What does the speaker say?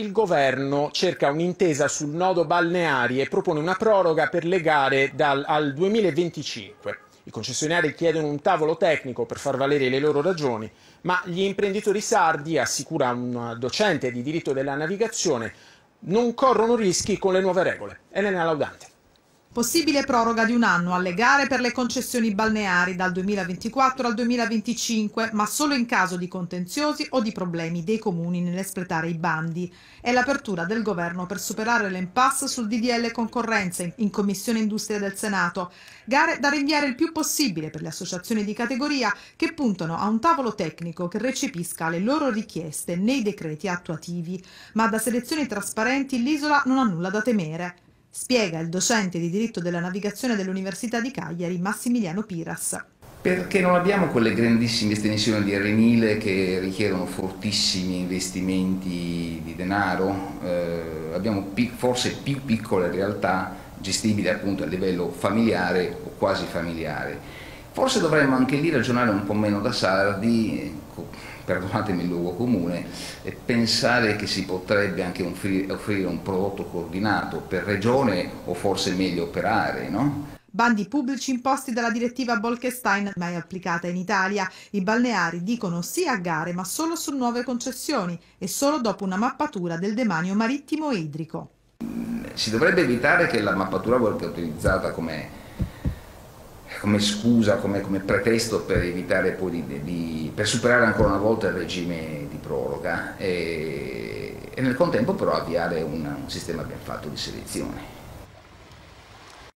il governo cerca un'intesa sul nodo balneari e propone una proroga per le gare dal, al 2025. I concessionari chiedono un tavolo tecnico per far valere le loro ragioni, ma gli imprenditori sardi, assicura un docente di diritto della navigazione, non corrono rischi con le nuove regole. Elena Laudante. Possibile proroga di un anno alle gare per le concessioni balneari dal 2024 al 2025, ma solo in caso di contenziosi o di problemi dei comuni nell'espletare i bandi. È l'apertura del governo per superare l'impasse sul DDL concorrenza in Commissione Industria del Senato. Gare da rinviare il più possibile per le associazioni di categoria che puntano a un tavolo tecnico che recepisca le loro richieste nei decreti attuativi. Ma da selezioni trasparenti l'isola non ha nulla da temere. Spiega il docente di diritto della navigazione dell'Università di Cagliari, Massimiliano Piras. Perché non abbiamo quelle grandissime estensioni di arenile che richiedono fortissimi investimenti di denaro, eh, abbiamo forse più piccole realtà gestibili appunto a livello familiare o quasi familiare. Forse dovremmo anche lì ragionare un po' meno da sardi, perdonatemi il luogo comune, pensare che si potrebbe anche offrire, un prodotto coordinato per regione o forse meglio per aree, no? Bandi pubblici imposti dalla direttiva Bolkestein, mai applicata in Italia. I balneari dicono sì a gare, ma solo su nuove concessioni e solo dopo una mappatura del demanio marittimo idrico. Si dovrebbe evitare che la mappatura venga utilizzata come come scusa, come, come, pretesto per evitare poi di, di, per superare ancora una volta il regime di proroga e, e nel contempo però avviare un, un sistema ben fatto di selezione.